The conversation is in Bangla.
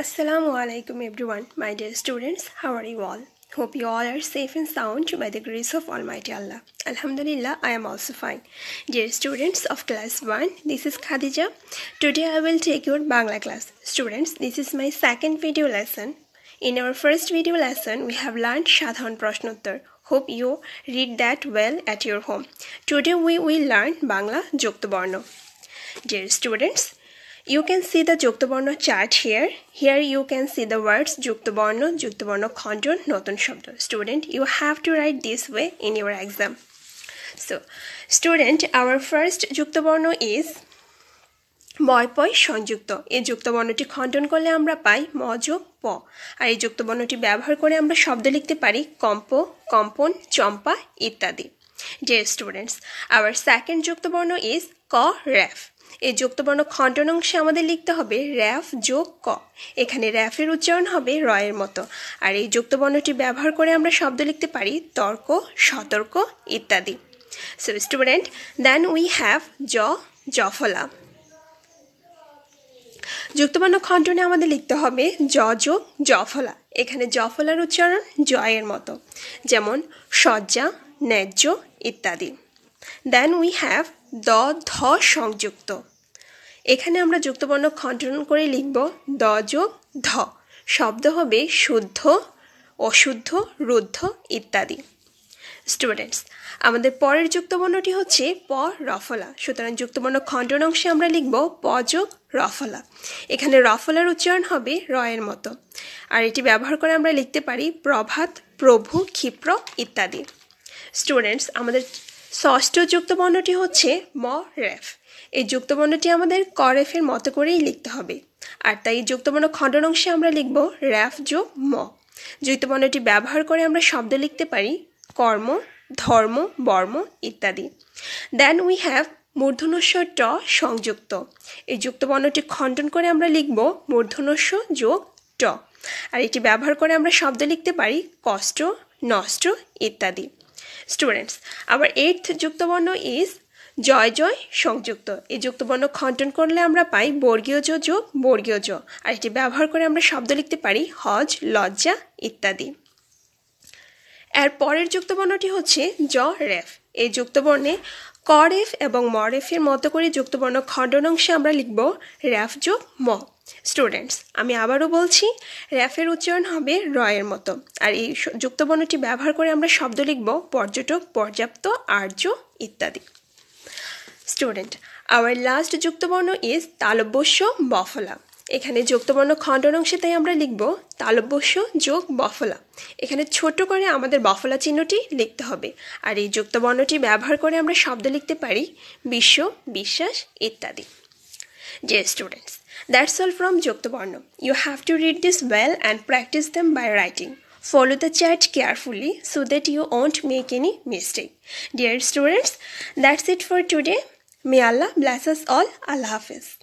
Assalamu alaikum everyone, my dear students. How are you all? Hope you all are safe and sound by the grace of Almighty Allah. Alhamdulillah, I am also fine. Dear students of class 1, this is Khadija. Today I will take your Bangla class. Students, this is my second video lesson. In our first video lesson, we have learned Shadhan Prashnottar. Hope you read that well at your home. Today we will learn Bangla Jukta Dear students, you can see the যুক্তবর্ণ chart here. Here you can see the words যুক্তবর্ণ, যুক্তবর্ণ খণ্ডন, নতুন শব্দ. Student, you have to write this way in your exam. So, student, our first যুক্তবর্ণ is ময় পয় সংযুক্ত এই যুক্তবর্ণটি খণ্ডন করলে আমরা পাই ম যোগ প আর এই যুক্তবর্ণটি ব্যবহার করে আমরা শব্দ লিখতে পারি কম্প কম্পন চম্পা ইত্যাদি ডিয়ার স্টুডেন্টস আওয়ার সেকেন্ড যুক্তবর্ণ ইজ ক র্যাফ এই যুক্তবর্ণ খণ্ডন অংশে আমাদের লিখতে হবে র্যাফ যোগ ক। এখানে র্যাফের উচ্চারণ হবে রয়ের মতো। আর এই যুক্তবর্ণটি ব্যবহার করে আমরা শব্দ লিখতে পারি তর্ক, সতর্ক ইত্যাদি। So student then we have জ, জফলা। যুক্তবর্ণ খণ্ডনে আমাদের লিখতে হবে জ যোগ জফলা। এখানে জফলার উচ্চারণ জয়ের মতো। যেমন, সজ্জা, ন্যায্য ইত্যাদি। দেন উই হ্যাভ দ, ধ, সংযুক্ত। এখানে আমরা যুক্তবর্ণ খণ্ডন করে লিখব দ যোগ ধ। শব্দ হবে শুদ্ধ, অশুদ্ধ, রুদ্ধ ইত্যাদি। স্টুডেন্টস আমাদের পরের যুক্তবর্ণটি হচ্ছে প রফলা। সুতরাং যুক্তবর্ণ খণ্ডন অংশে আমরা লিখব প যোগ রফলা। এখানে রফলার উচ্চারণ হবে রয়ের মতো। আর এটি ব্যবহার করে আমরা লিখতে পারি প্রভাত, প্রভু, ক্ষিপ্র ইত্যাদি। স্টুডেন্টস আমাদের ষষ্ঠ যুক্তবর্ণটি হচ্ছে ম, রেফ। এই যুক্তবর্ণটি আমাদের করেফের মতো করেই লিখতে হবে। আর তাই যুক্তবর্ণ খণ্ডন অংশে আমরা লিখব র্যাফ যোগ ম। যুক্তবর্ণটি ব্যবহার করে আমরা শব্দ লিখতে পারি কর্ম, ধর্ম, বর্ম ইত্যাদি। দেন উই হ্যাভ মূর্ধনস্ব ট সংযুক্ত। এই যুক্তবর্ণটি খণ্ডন করে আমরা লিখব মূর্ধনস্ব যোগ ট। আর এটি ব্যবহার করে আমরা শব্দ লিখতে পারি কষ্ট, নষ্ট ইত্যাদি। স্টুডেন্টস আবার এইথ যুক্তবর্ণ ইজ জয় জয় সংযুক্ত। এই যুক্তবর্ণ খণ্ডন করলে আমরা পাই বর্গীয় জ, যোগ, বর্গীয় জ। আর এটি ব্যবহার করে আমরা শব্দ লিখতে পারি হজ, লজ্জা ইত্যাদি। এর পরের যুক্তবর্ণটি হচ্ছে জ, রেফ। এই যুক্তবর্ণে করেফ এবং মরেফের মতো করে যুক্তবর্ণ খণ্ডন অংশে আমরা লিখব র্যাফ যোগ ম। স্টুডেন্টস আমি আবারও বলছি, র্যাফের উচ্চারণ হবে রয়ের মতো। আর এই যুক্তবর্ণটি ব্যবহার করে আমরা শব্দ লিখব পর্যটক, পর্যাপ্ত, আর্য ইত্যাদি। স্টুডেন্ট আওয়ার লাস্ট যুক্তবর্ণ ইজ তালব্যস্য, বফলা। এখানে যুক্তবর্ণ খণ্ডন অংশে তাই আমরা লিখব তালব্যস্য যোগ বফলা। এখানে ছোট করে আমাদের বফলা চিহ্নটি লিখতে হবে। আর এই যুক্তবর্ণটি ব্যবহার করে আমরা শব্দ লিখতে পারি বিশ্ব, বিশ্বাস ইত্যাদি। Dear students, that's all from Joktobarno. You have to read this well and practice them by writing. Follow the chart carefully so that you won't make any mistake. Dear students, that's it for today. May Allah bless us all. Allah Hafiz.